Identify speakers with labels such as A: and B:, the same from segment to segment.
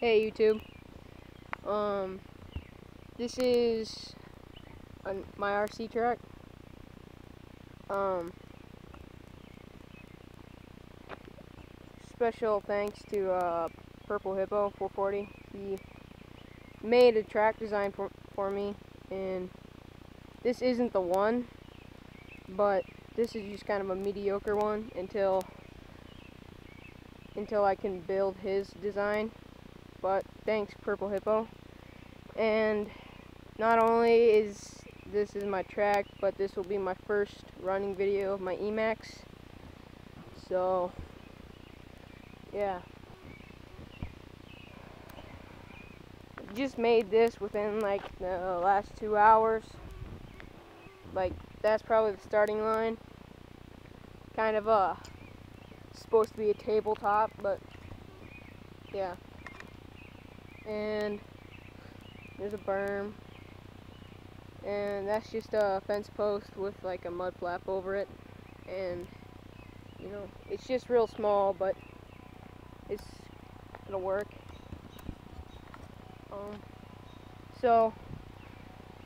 A: Hey YouTube. Um, this is a, my RC truck. Um, special thanks to uh, Purple Hippo 440. He made a track design for, for me, and this isn't the one, but this is just kind of a mediocre one until until I can build his design but thanks Purple Hippo. And not only is this is my track, but this will be my first running video of my E-Maxx. So, yeah. Just made this within like the last two hours. Like, that's probably the starting line. Kind of uh, supposed to be a tabletop, but yeah and there's a berm. And that's just a fence post with like a mud flap over it. And you know it's just real small but it's gonna work. Um, so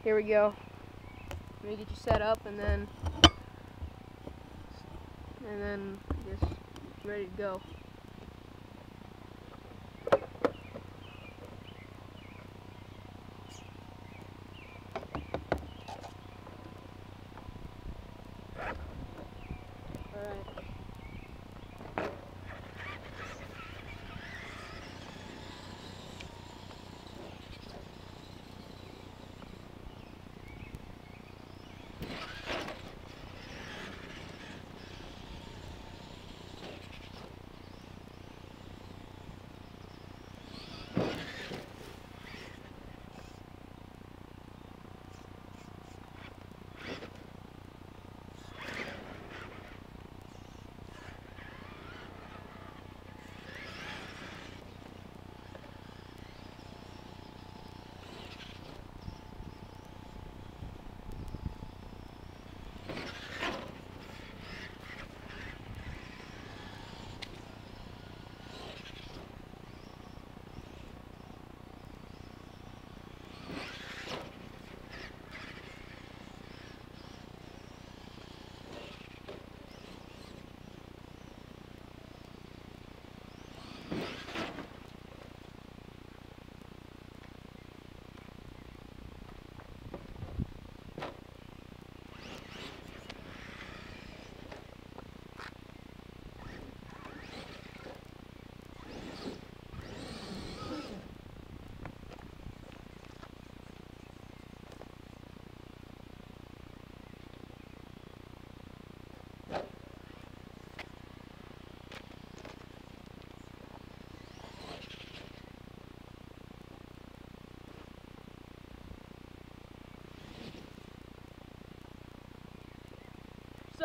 A: here we go. Let me get you set up and then and then just ready to go Alright.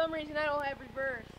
A: Some reason I don't have reverse.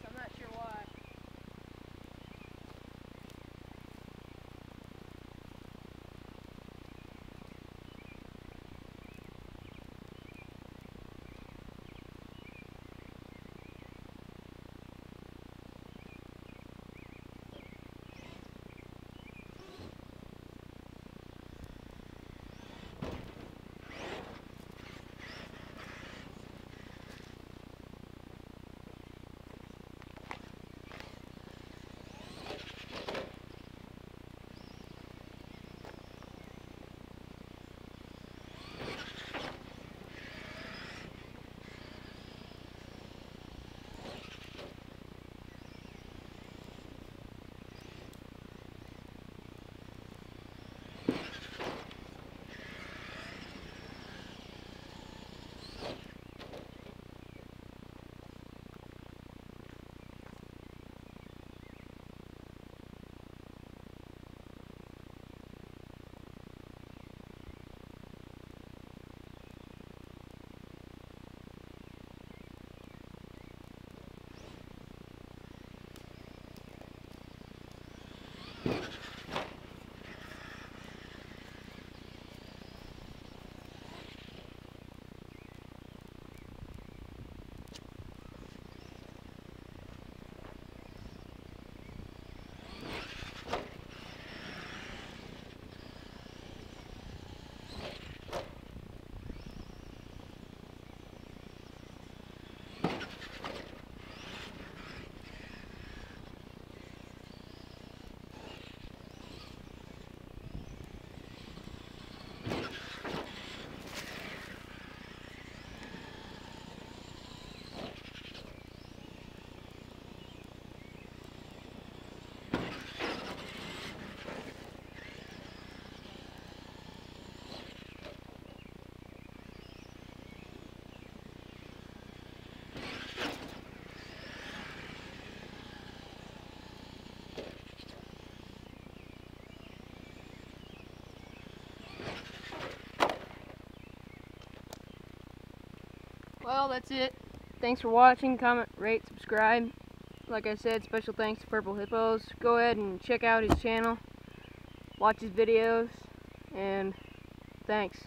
A: Well, that's it. Thanks for watching. Comment, rate, subscribe. Like I said, special thanks to Purple Hippos. Go ahead and check out his channel. Watch his videos. And thanks.